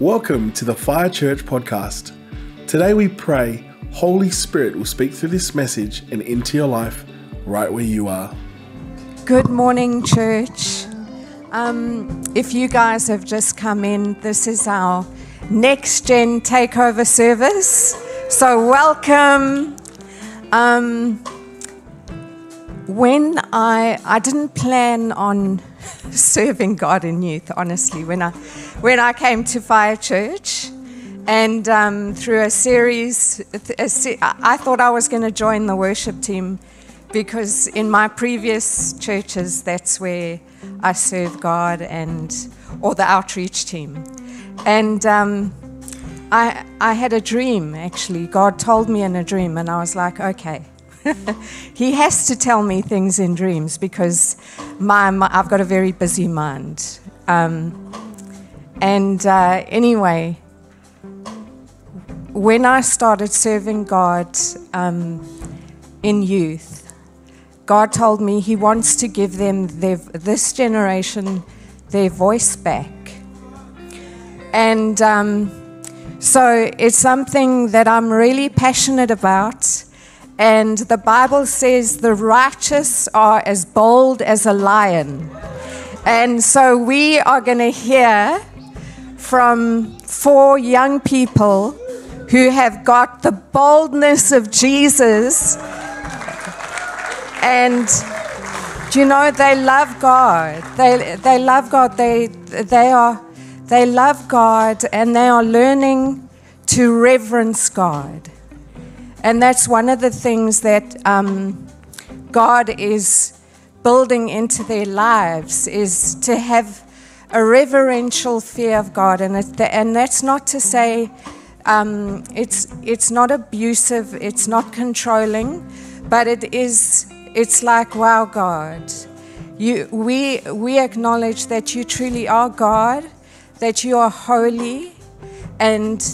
Welcome to the Fire Church podcast. Today we pray Holy Spirit will speak through this message and into your life right where you are. Good morning, church. Um, if you guys have just come in, this is our next gen takeover service. So, welcome. Um, when I I didn't plan on serving God in youth, honestly, when I when I came to Fire Church, and um, through a series, a se- I thought I was going to join the worship team because in my previous churches, that's where I served God and or the outreach team, and. Um, I, I had a dream actually. God told me in a dream, and I was like, okay, he has to tell me things in dreams because my, my I've got a very busy mind. Um, and uh, anyway, when I started serving God um, in youth, God told me He wants to give them their, this generation their voice back. And um, so it's something that I'm really passionate about. And the Bible says the righteous are as bold as a lion. And so we are going to hear from four young people who have got the boldness of Jesus. And you know they love God. They they love God. They they are they love God and they are learning to reverence God. And that's one of the things that um, God is building into their lives is to have a reverential fear of God. And, it, and that's not to say um, it's, it's not abusive, it's not controlling, but it is, it's like, wow, God. You, we, we acknowledge that you truly are God, that you are holy, and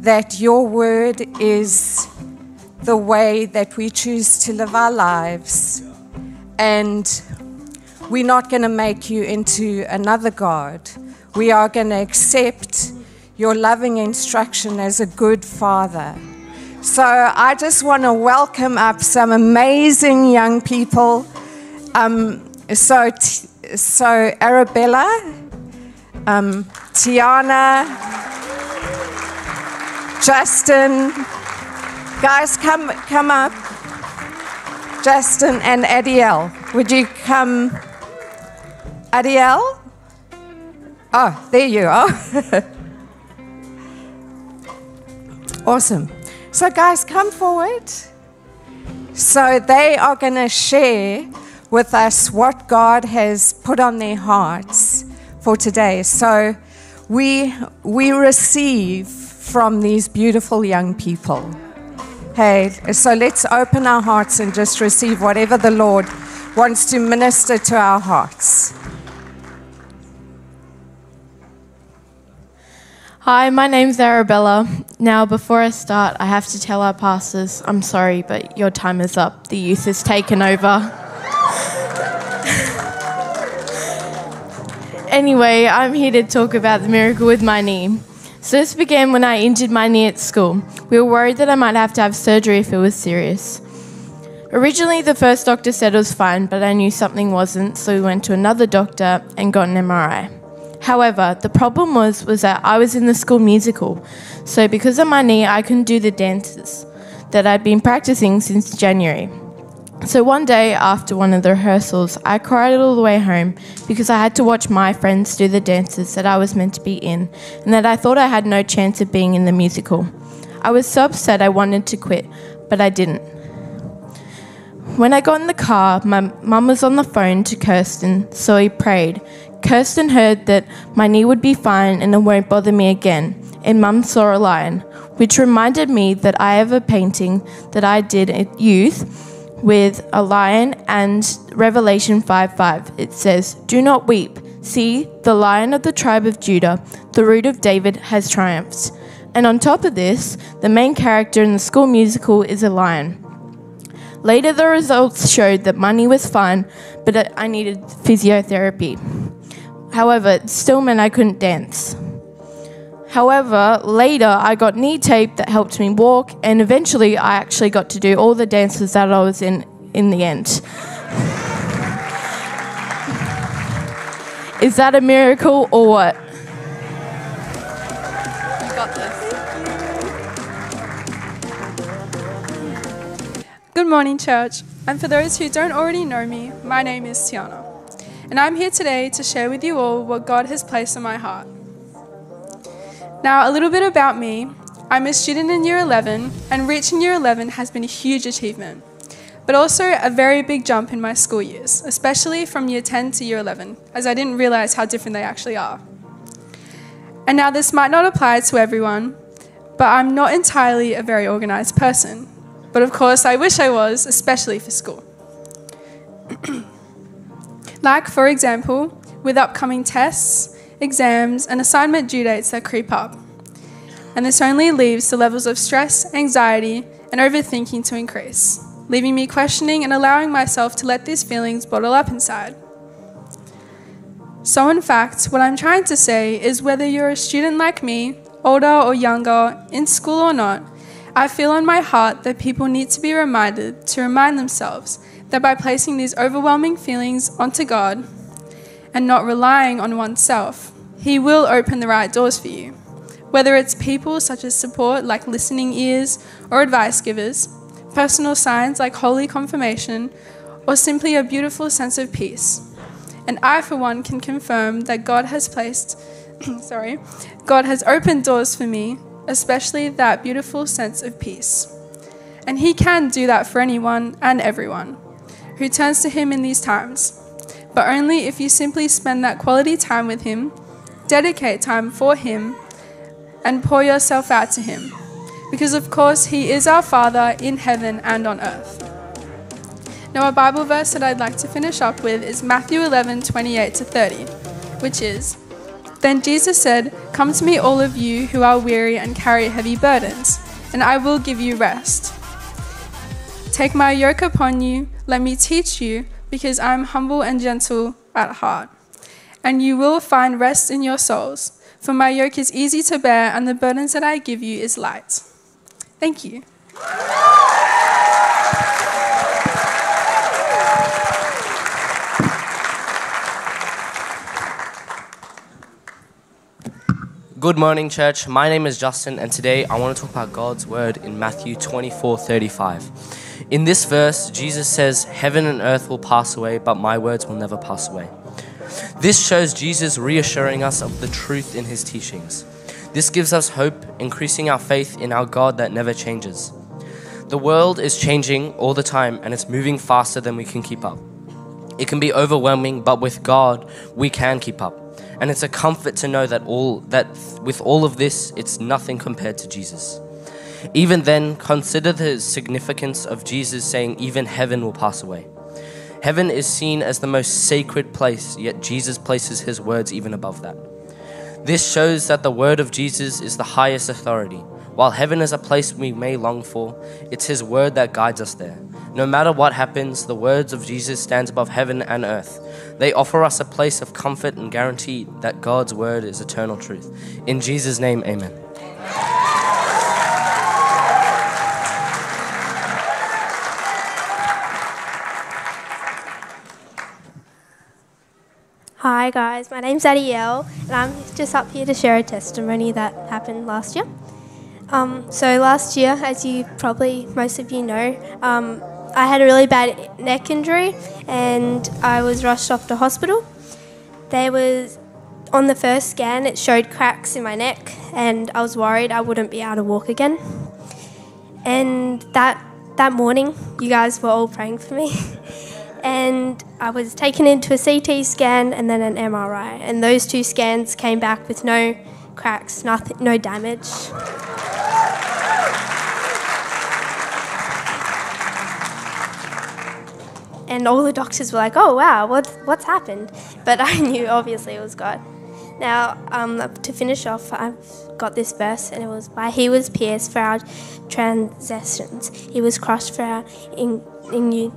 that your word is the way that we choose to live our lives. And we're not going to make you into another God. We are going to accept your loving instruction as a good father. So I just want to welcome up some amazing young people. Um, so, so Arabella, um, Tiana, Justin, Guys, come, come up. Justin and Adiel, would you come? Adiel? Oh, there you are. awesome. So, guys, come forward. So, they are going to share with us what God has put on their hearts for today. So, we, we receive from these beautiful young people. Hey, so let's open our hearts and just receive whatever the Lord wants to minister to our hearts. Hi, my name's Arabella. Now, before I start, I have to tell our pastors I'm sorry, but your time is up. The youth has taken over. anyway, I'm here to talk about the miracle with my knee. So, this began when I injured my knee at school. We were worried that I might have to have surgery if it was serious. Originally, the first doctor said it was fine, but I knew something wasn't, so we went to another doctor and got an MRI. However, the problem was was that I was in the school musical, so because of my knee, I couldn't do the dances that I'd been practicing since January. So one day after one of the rehearsals, I cried all the way home because I had to watch my friends do the dances that I was meant to be in, and that I thought I had no chance of being in the musical. I was so upset I wanted to quit, but I didn't. When I got in the car, my mum was on the phone to Kirsten, so he prayed. Kirsten heard that my knee would be fine and it won't bother me again, and mum saw a lion, which reminded me that I have a painting that I did at youth with a lion and Revelation 5 5. It says, Do not weep. See, the lion of the tribe of Judah, the root of David, has triumphed. And on top of this, the main character in the school musical is a lion. Later, the results showed that money was fine, but I needed physiotherapy. However, it still meant I couldn't dance. However, later I got knee tape that helped me walk, and eventually I actually got to do all the dances that I was in in the end. Is that a miracle or what? You got this. Good morning, church. And for those who don't already know me, my name is Tiana. And I'm here today to share with you all what God has placed in my heart. Now, a little bit about me. I'm a student in year 11, and reaching year 11 has been a huge achievement, but also a very big jump in my school years, especially from year 10 to year 11, as I didn't realize how different they actually are. And now, this might not apply to everyone, but I'm not entirely a very organized person. But of course, I wish I was, especially for school. like, for example, with upcoming tests, exams, and assignment due dates that creep up. And this only leaves the levels of stress, anxiety, and overthinking to increase, leaving me questioning and allowing myself to let these feelings bottle up inside. So, in fact, what I'm trying to say is whether you're a student like me, older or younger, in school or not, I feel on my heart that people need to be reminded to remind themselves that by placing these overwhelming feelings onto God, and not relying on oneself, He will open the right doors for you. Whether it's people such as support like listening ears or advice givers, personal signs like holy confirmation, or simply a beautiful sense of peace. And I, for one, can confirm that God has placed, sorry, God has opened doors for me, especially that beautiful sense of peace. And He can do that for anyone and everyone who turns to Him in these times but only if you simply spend that quality time with Him, dedicate time for Him, and pour yourself out to Him. Because, of course, He is our Father in heaven and on earth. Now, a Bible verse that I'd like to finish up with is Matthew 11 28 to 30, which is Then Jesus said, Come to me, all of you who are weary and carry heavy burdens, and I will give you rest. Take my yoke upon you, let me teach you because I am humble and gentle at heart. And you will find rest in your souls, for my yoke is easy to bear, and the burdens that I give you is light. Thank you. Good morning, church. My name is Justin, and today I want to talk about God's word in Matthew 24 35. In this verse, Jesus says, Heaven and earth will pass away, but my words will never pass away. This shows Jesus reassuring us of the truth in his teachings. This gives us hope, increasing our faith in our God that never changes. The world is changing all the time and it's moving faster than we can keep up. It can be overwhelming, but with God, we can keep up. And it's a comfort to know that all that with all of this, it's nothing compared to Jesus. Even then, consider the significance of Jesus saying, Even heaven will pass away. Heaven is seen as the most sacred place, yet Jesus places his words even above that. This shows that the word of Jesus is the highest authority. While heaven is a place we may long for, it's his word that guides us there. No matter what happens, the words of Jesus stands above heaven and earth. They offer us a place of comfort and guarantee that God's word is eternal truth. In Jesus' name, amen. Hi guys, my name's Adiel, and I'm just up here to share a testimony that happened last year. Um, so last year, as you probably most of you know, um, I had a really bad neck injury, and I was rushed off to hospital. There was on the first scan, it showed cracks in my neck, and I was worried I wouldn't be able to walk again. And that that morning, you guys were all praying for me. and I was taken into a CT scan and then an MRI, and those two scans came back with no cracks, nothing, no damage. And all the doctors were like, "Oh wow, what what's happened?" But I knew obviously it was God. Now, um, to finish off, I've got this verse, and it was by He was pierced for our transgressions, He was crushed for our in, in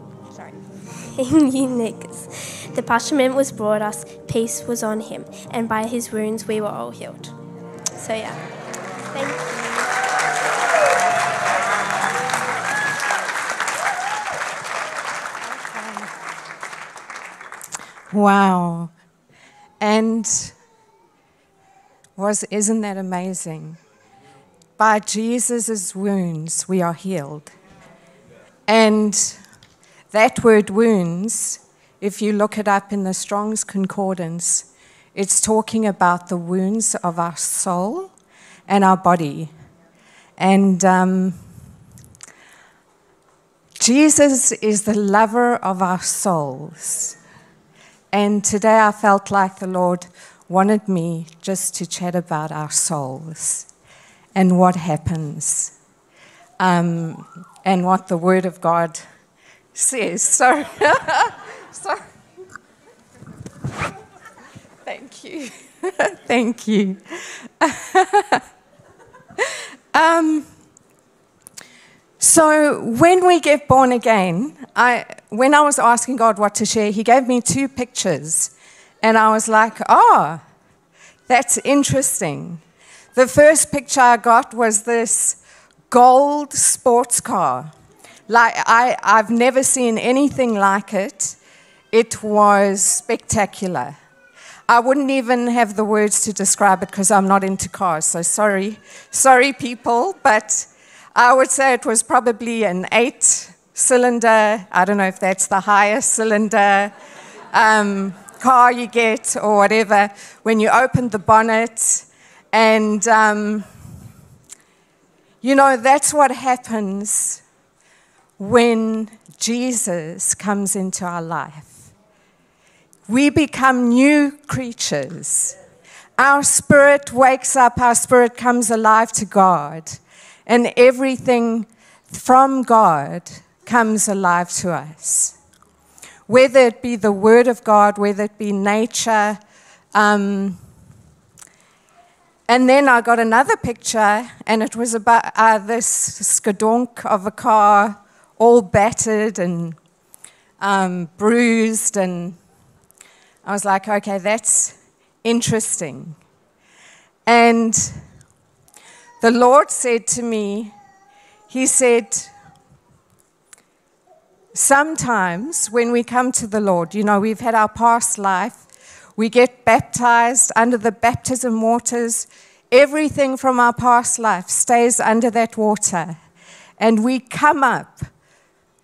iniquities. The punishment was brought us, peace was on him, and by his wounds we were all healed. So yeah, thank you. Wow. And was isn't that amazing? By Jesus' wounds we are healed. And that word wounds, if you look it up in the Strong's Concordance, it's talking about the wounds of our soul and our body. And um, Jesus is the lover of our souls. And today I felt like the Lord wanted me just to chat about our souls and what happens um, and what the Word of God says. Sorry. Sorry. Thank you. Thank you. um, so when we get born again, I, when I was asking God what to share, He gave me two pictures. And I was like, oh, that's interesting. The first picture I got was this gold sports car. Like, I, I've never seen anything like it. It was spectacular. I wouldn't even have the words to describe it because I'm not into cars. So sorry, sorry, people, but I would say it was probably an eight cylinder, I don't know if that's the highest cylinder um, car you get or whatever, when you opened the bonnet. And, um, you know, that's what happens when Jesus comes into our life. We become new creatures. Our spirit wakes up, our spirit comes alive to God, and everything from God comes alive to us. Whether it be the Word of God, whether it be nature. Um, and then I got another picture, and it was about uh, this skadonk of a car, all battered and um, bruised. And I was like, okay, that's interesting. And the Lord said to me, He said, sometimes when we come to the Lord, you know, we've had our past life, we get baptized under the baptism waters, everything from our past life stays under that water. And we come up,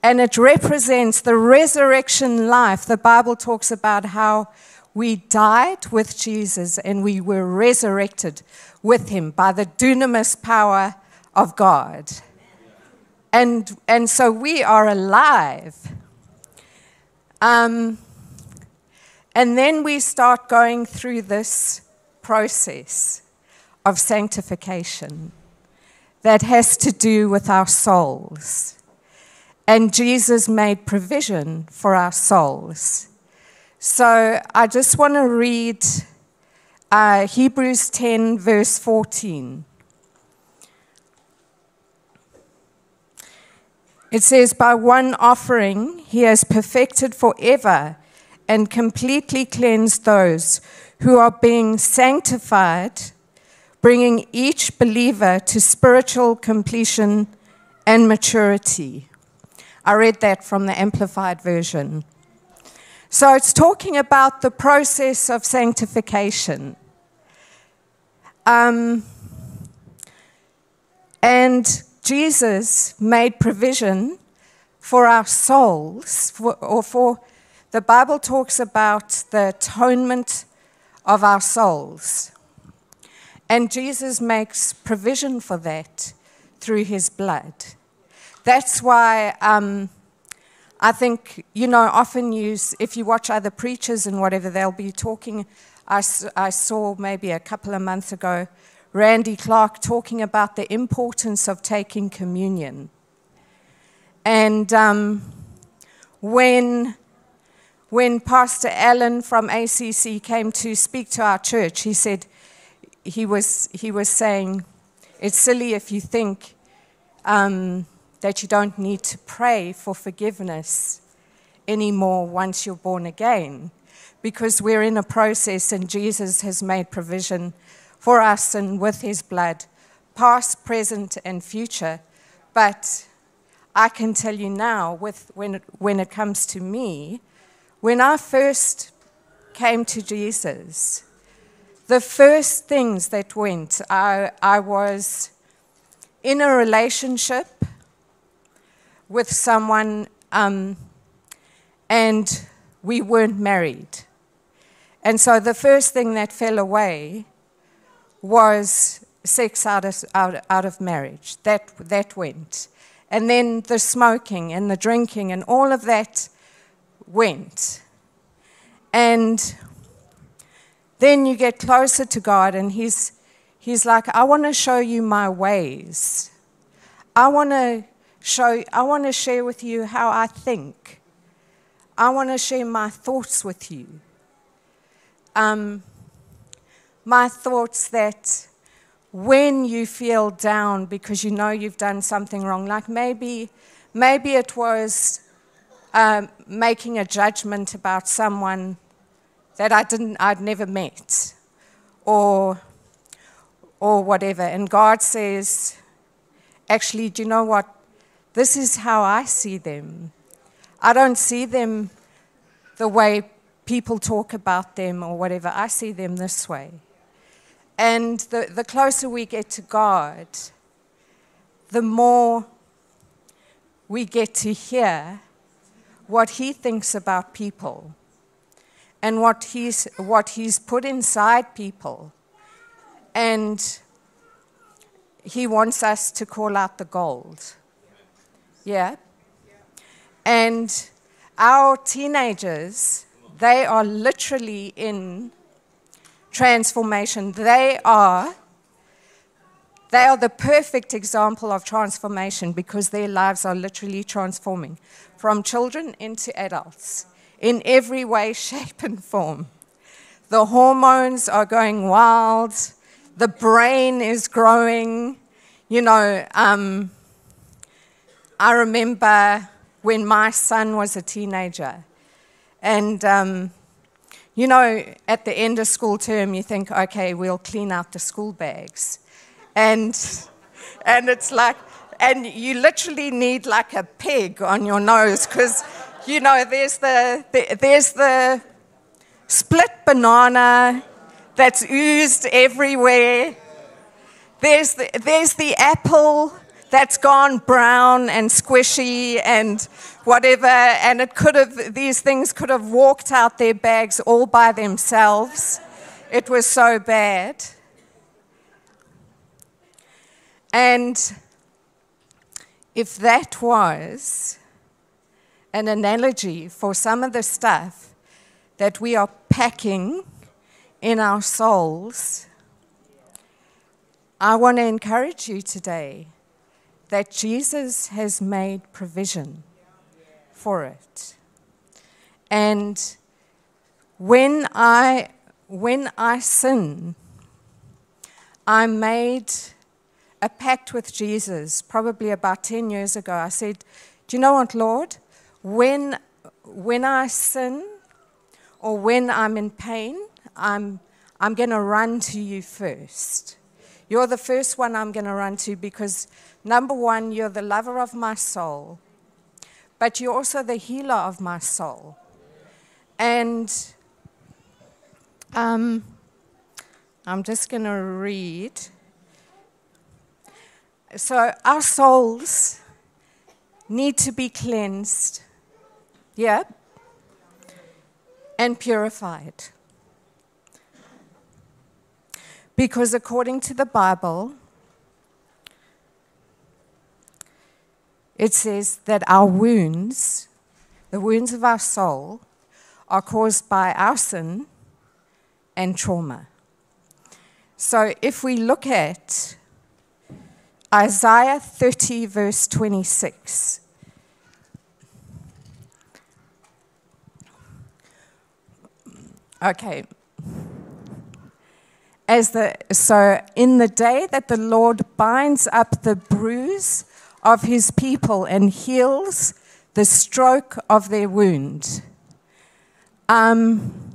and it represents the resurrection life. The Bible talks about how we died with Jesus and we were resurrected with him by the dunamis power of God. And, and so we are alive. Um, and then we start going through this process of sanctification that has to do with our souls. And Jesus made provision for our souls. So I just want to read uh, Hebrews 10, verse 14. It says, By one offering he has perfected forever and completely cleansed those who are being sanctified, bringing each believer to spiritual completion and maturity. I read that from the Amplified Version. So it's talking about the process of sanctification. Um, and Jesus made provision for our souls, for, or for the Bible talks about the atonement of our souls. And Jesus makes provision for that through his blood. That's why um, I think, you know, often use, if you watch other preachers and whatever, they'll be talking. I, I saw maybe a couple of months ago Randy Clark talking about the importance of taking communion. And um, when, when Pastor Allen from ACC came to speak to our church, he said, he was, he was saying, it's silly if you think um, that you don't need to pray for forgiveness anymore once you're born again, because we're in a process and Jesus has made provision for us and with his blood, past, present, and future. But I can tell you now, with, when, it, when it comes to me, when I first came to Jesus, the first things that went, I, I was in a relationship with someone um, and we weren't married. And so the first thing that fell away was sex out of, out, out of marriage. That, that went. And then the smoking and the drinking and all of that went. And then you get closer to God, and He's, he's like, I want to show you my ways. I want to show, I want to share with you how I think. I want to share my thoughts with you. Um, my thoughts that when you feel down because you know you've done something wrong, like maybe, maybe it was um, making a judgment about someone that I didn't, I'd never met, or, or whatever. And God says, actually, do you know what? This is how I see them. I don't see them the way people talk about them or whatever. I see them this way. And the, the closer we get to God, the more we get to hear what He thinks about people and what He's, what he's put inside people. And He wants us to call out the gold. Yeah? And our teenagers, they are literally in transformation. They are they are the perfect example of transformation because their lives are literally transforming from children into adults in every way, shape, and form. The hormones are going wild, the brain is growing. You know, um, I remember when my son was a teenager, and um, you know, at the end of school term, you think, okay, we'll clean out the school bags, and and it's like, and you literally need like a peg on your nose because, you know, there's the, the there's the split banana that's oozed everywhere. There's the, there's the apple that's gone brown and squishy and whatever, and it could have, these things could have walked out their bags all by themselves. It was so bad. And if that was an analogy for some of the stuff that we are packing in our souls, I want to encourage you today that Jesus has made provision for it. And when I, when I sin, I made a pact with Jesus probably about 10 years ago. I said, Do you know what, Lord? When, when I sin or when I'm in pain, I'm, I'm going to run to you first. You're the first one I'm going to run to because, number one, you're the lover of my soul, but you're also the healer of my soul. And um, I'm just going to read. So, our souls need to be cleansed, yeah, and purified. Because according to the Bible, it says that our wounds, the wounds of our soul, are caused by our sin and trauma. So if we look at Isaiah 30, verse 26. Okay, as the, so in the day that the Lord binds up the bruise of his people and heals the stroke of their wound. Um,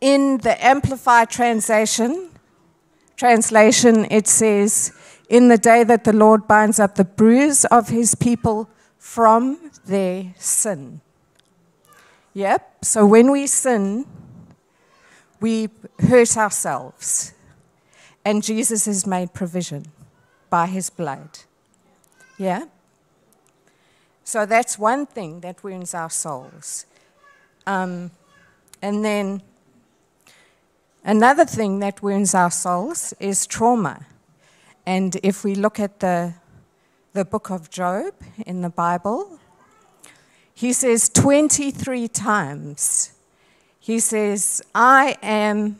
in the Amplified translation, translation, it says, In the day that the Lord binds up the bruise of his people from their sin. Yep, so when we sin, we hurt ourselves. And Jesus has made provision by his blood. Yeah? So that's one thing that wounds our souls. Um, and then another thing that wounds our souls is trauma. And if we look at the, the book of Job in the Bible, he says 23 times, he says, I am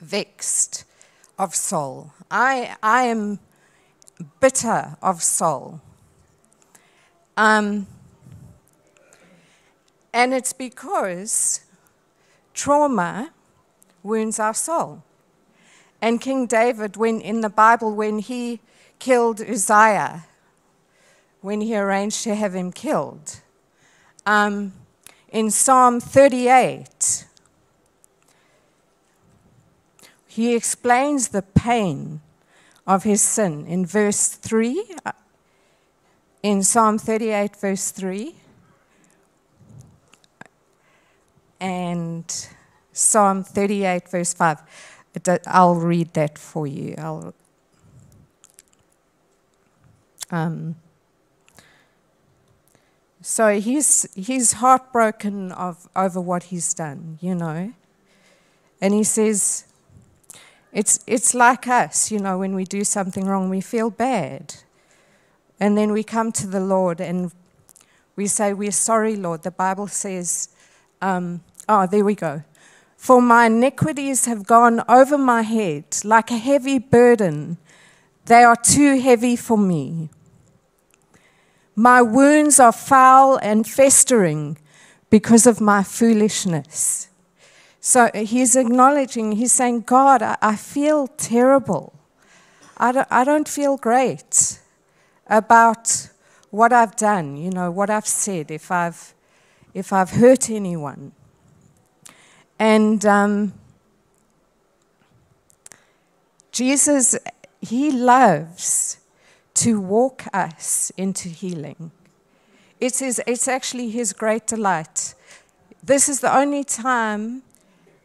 vexed of soul. I, I am bitter of soul. Um, and it's because trauma wounds our soul. And King David, when in the Bible, when he killed Uzziah, when he arranged to have him killed, um, in Psalm 38, he explains the pain of his sin in verse 3, uh, in Psalm 38, verse 3, and Psalm 38, verse 5. I'll read that for you. I'll, um, so he's, he's heartbroken of, over what he's done, you know. And he says, it's, it's like us, you know, when we do something wrong, we feel bad. And then we come to the Lord and we say, We're sorry, Lord. The Bible says, um, Oh, there we go. For my iniquities have gone over my head like a heavy burden. They are too heavy for me. My wounds are foul and festering because of my foolishness. So he's acknowledging, he's saying, God, I, I feel terrible. I don't, I don't feel great about what I've done, you know, what I've said, if I've, if I've hurt anyone. And um, Jesus, he loves to walk us into healing. It's, his, it's actually his great delight. This is the only time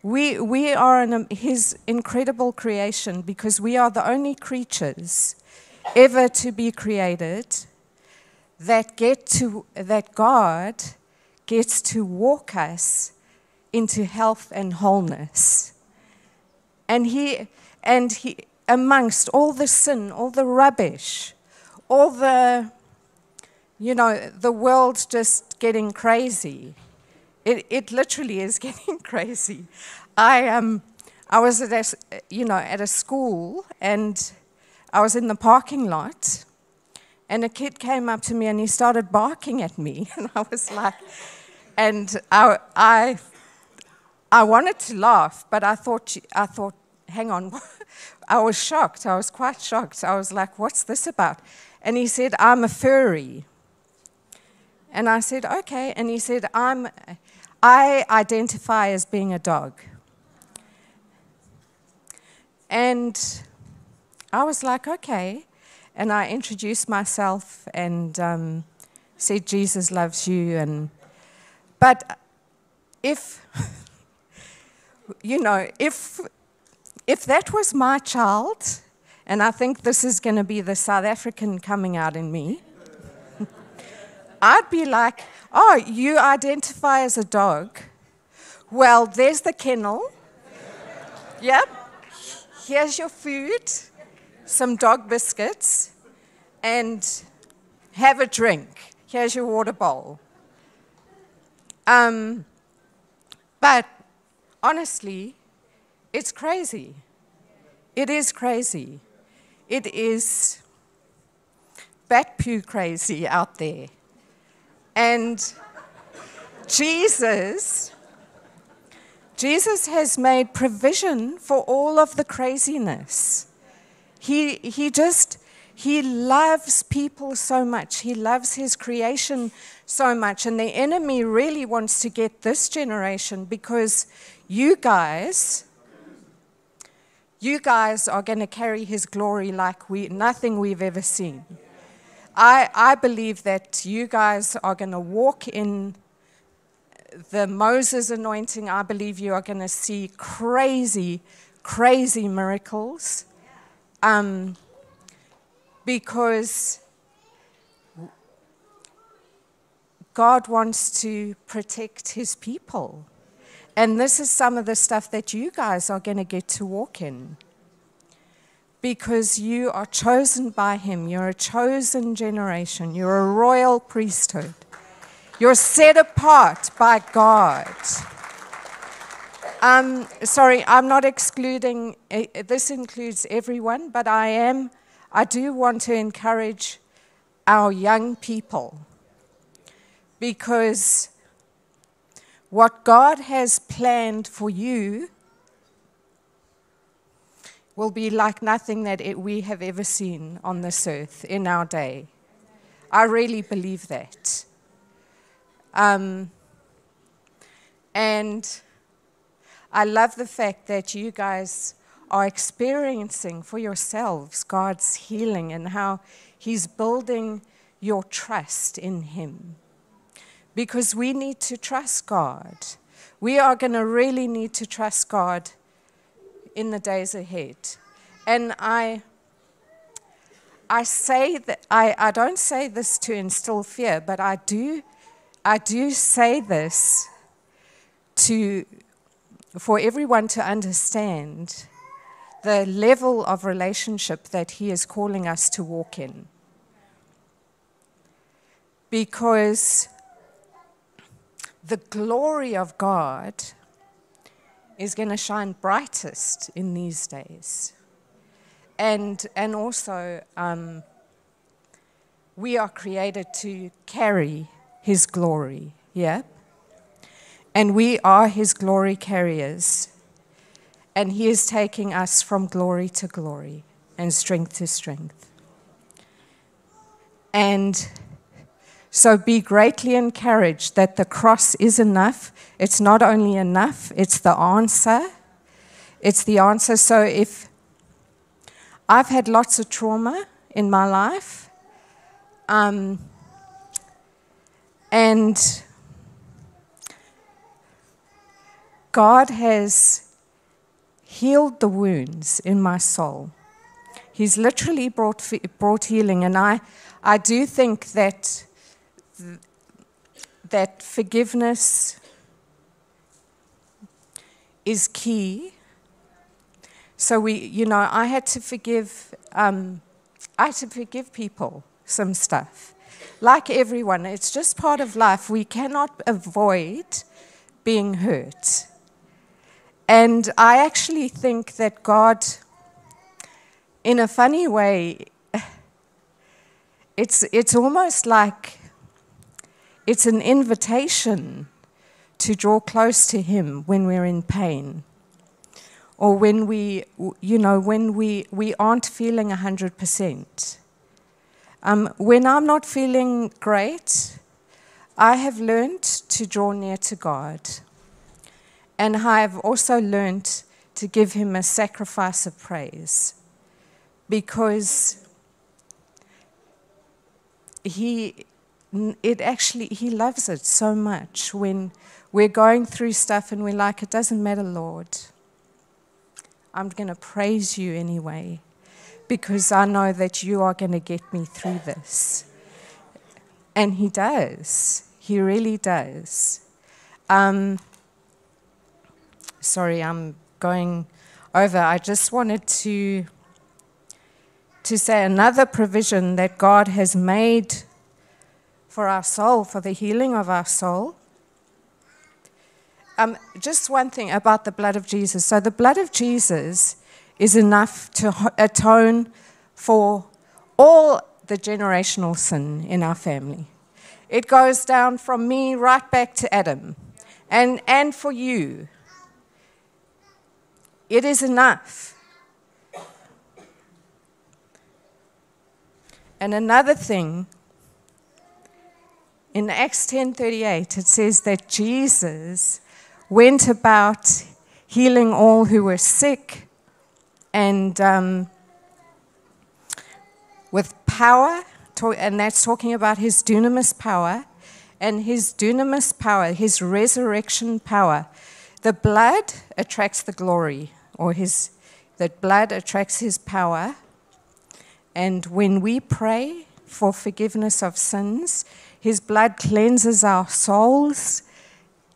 we, we are in a, his incredible creation because we are the only creatures ever to be created that get to that God gets to walk us into health and wholeness. And he and he amongst all the sin, all the rubbish, all the, you know, the world's just getting crazy. It, it literally is getting crazy. I, um, I was at a, you know, at a school and I was in the parking lot and a kid came up to me and he started barking at me. And I was like, and I, I, I wanted to laugh, but I thought, I thought, hang on. I was shocked. I was quite shocked. I was like, what's this about? And he said, I'm a furry. And I said, okay. And he said, I'm, I identify as being a dog. And I was like, okay. And I introduced myself and um, said, Jesus loves you. And, but if, you know, if, if that was my child, and I think this is going to be the South African coming out in me, I'd be like, oh, you identify as a dog. Well, there's the kennel. Yep. Here's your food, some dog biscuits, and have a drink. Here's your water bowl. Um, but honestly, it's crazy. It is crazy. It is bat poo crazy out there. And Jesus, Jesus has made provision for all of the craziness. He, he just, he loves people so much. He loves his creation so much. And the enemy really wants to get this generation because you guys you guys are going to carry his glory like we, nothing we've ever seen. I, I believe that you guys are going to walk in the Moses anointing. I believe you are going to see crazy, crazy miracles. Um, because God wants to protect his people. And this is some of the stuff that you guys are going to get to walk in. Because you are chosen by him. You're a chosen generation. You're a royal priesthood. You're set apart by God. Um, sorry, I'm not excluding, eh, this includes everyone, but I am, I do want to encourage our young people because what God has planned for you will be like nothing that it, we have ever seen on this earth in our day. I really believe that. Um, and I love the fact that you guys are experiencing for yourselves God's healing and how He's building your trust in Him. Because we need to trust God. We are going to really need to trust God in the days ahead. And I, I say that I, I don't say this to instill fear, but I do, I do say this to for everyone to understand the level of relationship that He is calling us to walk in. Because the glory of God is going to shine brightest in these days. And, and also, um, we are created to carry His glory. Yeah? And we are his glory carriers. And he is taking us from glory to glory and strength to strength. And so be greatly encouraged that the cross is enough. It's not only enough, it's the answer. It's the answer. So if I've had lots of trauma in my life, um, and God has healed the wounds in my soul. He's literally brought, brought healing. And I, I do think that, that forgiveness is key. So we, you know, I had to forgive, um, I had to forgive people some stuff. Like everyone, it's just part of life. We cannot avoid being hurt. And I actually think that God, in a funny way, it's, it's almost like it's an invitation to draw close to Him when we're in pain. Or when we, you know, when we, we aren't feeling 100%. Um, when I'm not feeling great, I have learned to draw near to God. And I have also learned to give him a sacrifice of praise because he it actually he loves it so much when we're going through stuff and we're like it doesn't matter lord. I'm going to praise you anyway because i know that you are going to get me through this. And he does. He really does. Um, sorry, I'm going over. I just wanted to, to say another provision that God has made for our soul, for the healing of our soul. Um, just one thing about the blood of Jesus. So, the blood of Jesus is enough to atone for all the generational sin in our family. It goes down from me right back to Adam, and, and for you it is enough. And another thing, in Acts 10:38 it says that Jesus went about healing all who were sick and um, with power, and that's talking about his dunamis power, and his dunamis power, his resurrection power. The blood attracts the glory, or his, the blood attracts his power. And when we pray for forgiveness of sins, his blood cleanses our souls,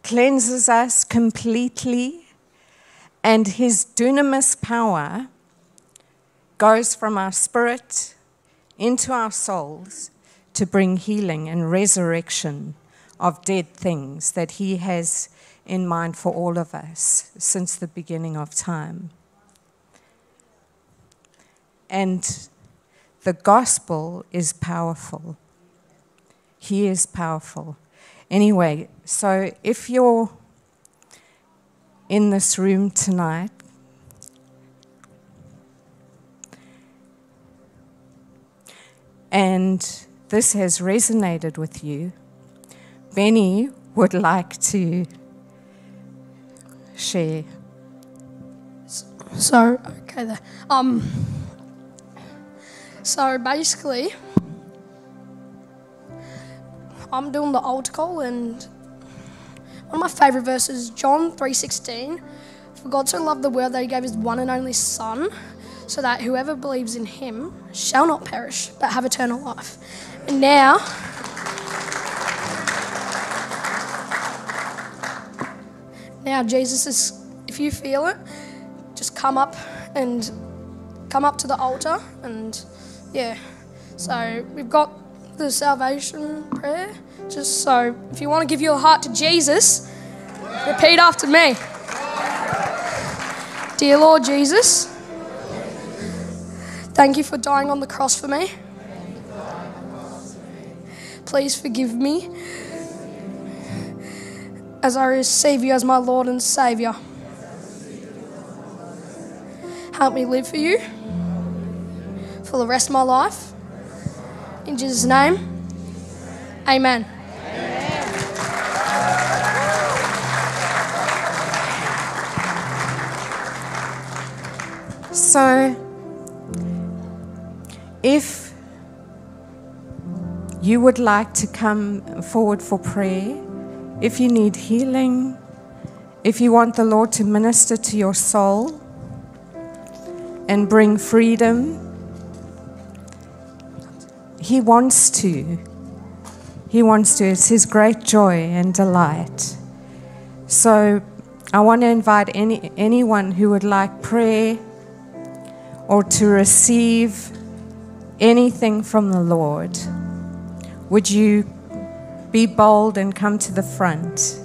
cleanses us completely, and his dunamis power goes from our spirit into our souls to bring healing and resurrection of dead things that he has in mind for all of us since the beginning of time. And the gospel is powerful. He is powerful. Anyway, so if you're in this room tonight, and this has resonated with you, Benny would like to share. So, okay, there. Um, so basically, I'm doing the altar call, and one of my favourite verses, John 3:16. For God so loved the world that He gave His one and only Son, so that whoever believes in Him shall not perish but have eternal life. And now. Now, Jesus is, if you feel it, just come up and come up to the altar and yeah. So we've got the salvation prayer. Just so if you want to give your heart to Jesus, repeat after me. Dear Lord Jesus, thank you for dying on the cross for me. Please forgive me as I receive you as my Lord and Saviour. Help me live for you for the rest of my life. In Jesus' name, amen. So, if you would like to come forward for prayer, if you need healing, if you want the Lord to minister to your soul and bring freedom, He wants to. He wants to. It's His great joy and delight. So I want to invite any, anyone who would like prayer or to receive anything from the Lord. Would you be bold and come to the front?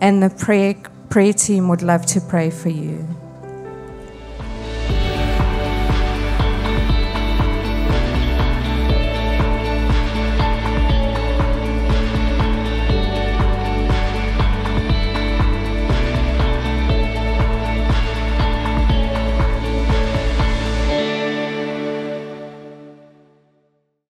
And the prayer, prayer team would love to pray for you.